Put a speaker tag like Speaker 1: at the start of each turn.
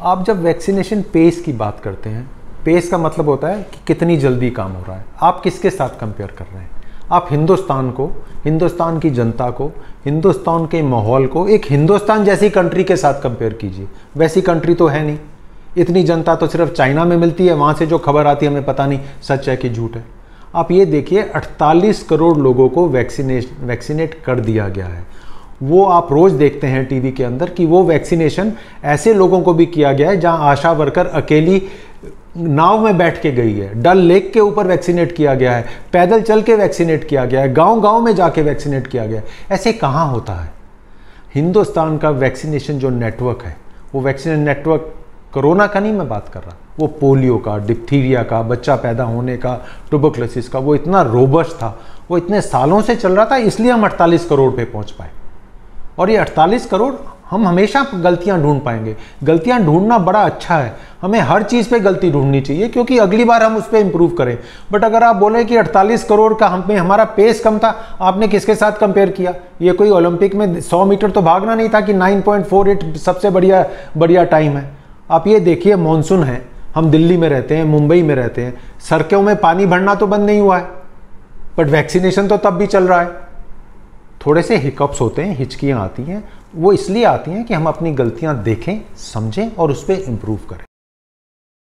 Speaker 1: आप जब vaccination pace की बात करते हैं पेस का मतलब होता है कि कितनी जल्दी काम हो रहा है। आप किसके साथ कंपेयर कर रहे हैं? आप हिंदुस्तान को, हिंदुस्तान की जनता को, हिंदुस्तान के माहौल को, एक हिंदुस्तान जैसी कंट्री के साथ कंपेयर कीजिए। वैसी कंट्री तो है नहीं। इतनी जनता तो सिर्फ़ चाइना में मिलती है, वहाँ से जो खबर आती है, हमें पता नहीं, सच है कि झूठ है। आप ये देखिए 48 करोड़ लोगों को वैक्सीनेट कर दिया गया है। वो आप रोज़ देखते हैं टीवी के अंदर कि वो वैक्सीनेशन ऐसे लोगों को भी किया गया है जहाँ आशा वर्कर अकेली नाव में बैठ के गई है। डल लेक के ऊपर वैक्सीनेट किया गया है, पैदल चल के वैक्सीनेट किया गया है गाँव गाँव में जाके वैक्सीनेट किया गया है। ऐसे कहाँ होता है? हिंदुस्तान का वैक्सीनेशन जो नेटवर्क है, वो वैक्सीनेशन नेटवर्क कोरोना का नहीं मैं बात कर रहा, वो पोलियो का, डिप्थीरिया का, बच्चा पैदा होने का ट्यूबोक्लोसिस का, वो इतना रोबस्ट था, वो इतने सालों से चल रहा था, इसलिए हम 48 करोड़ पे पहुँच पाए। और ये 48 करोड़ हम हमेशा गलतियाँ ढूंढ पाएँगे। गलतियाँ ढूंढना बड़ा अच्छा है। हमें हर चीज़ पे गलती ढूंढनी चाहिए, क्योंकि अगली बार हम उस पर इम्प्रूव करें। बट अगर आप बोले कि 48 करोड़ का हम पे, हमारा पेस कम था, आपने किसके साथ कंपेयर किया? ये कोई ओलंपिक में 100 मीटर तो भागना नहीं था कि 9.48 सबसे बढ़िया बढ़िया टाइम है। आप ये देखिए मानसून है। हम दिल्ली में रहते हैं, मुंबई में रहते हैं। सड़कों में पानी भरना तो बंद नहीं हुआ है। बट वैक्सीनेशन तो तब भी चल रहा है। थोड़े से हिकअप्स होते हैं, हिचकियाँ आती हैं, वो इसलिए आती हैं कि हम अपनी गलतियाँ देखें, समझें और उस पर इम्प्रूव करें।